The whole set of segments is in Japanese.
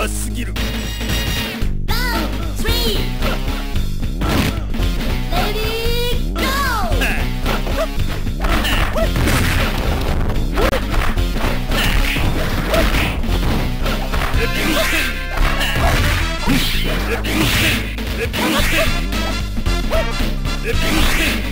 弱すぎる Let me see! Let me see! Let me see! the beast.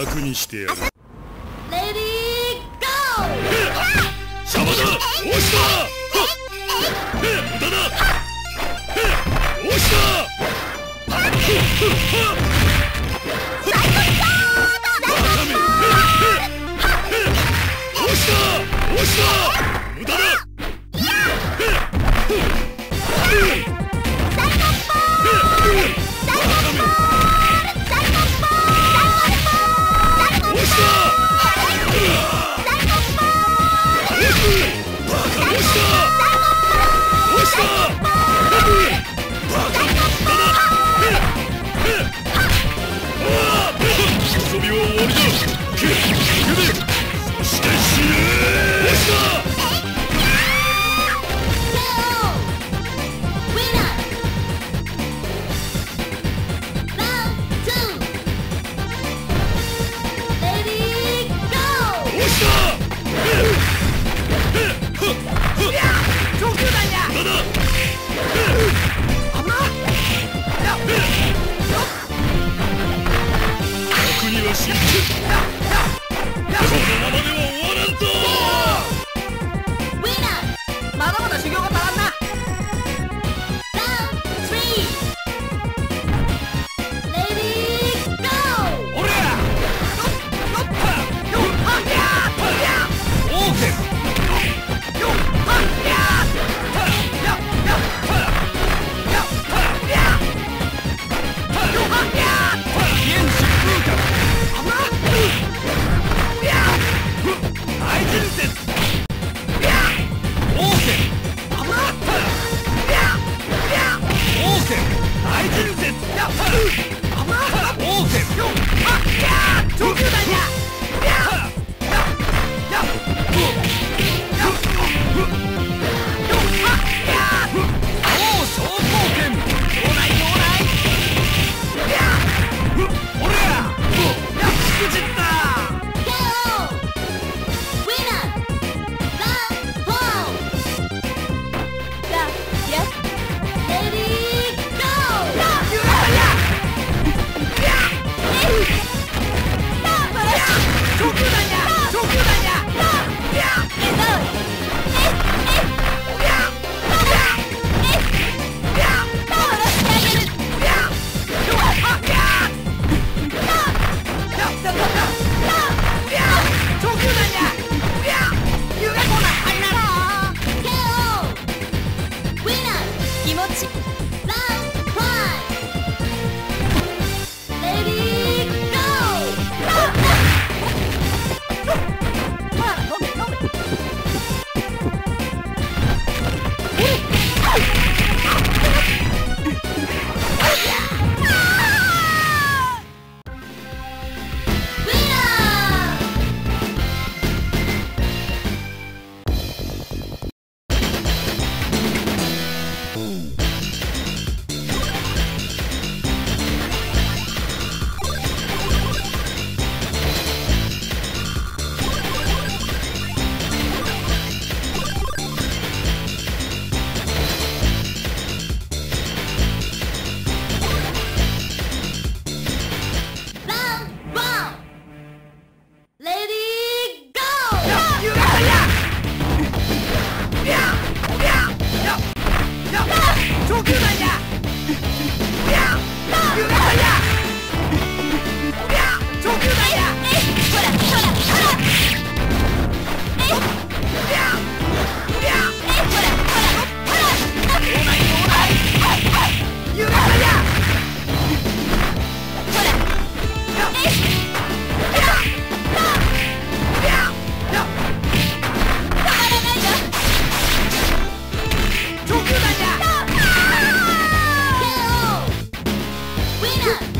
楽にしてやる。Double. あ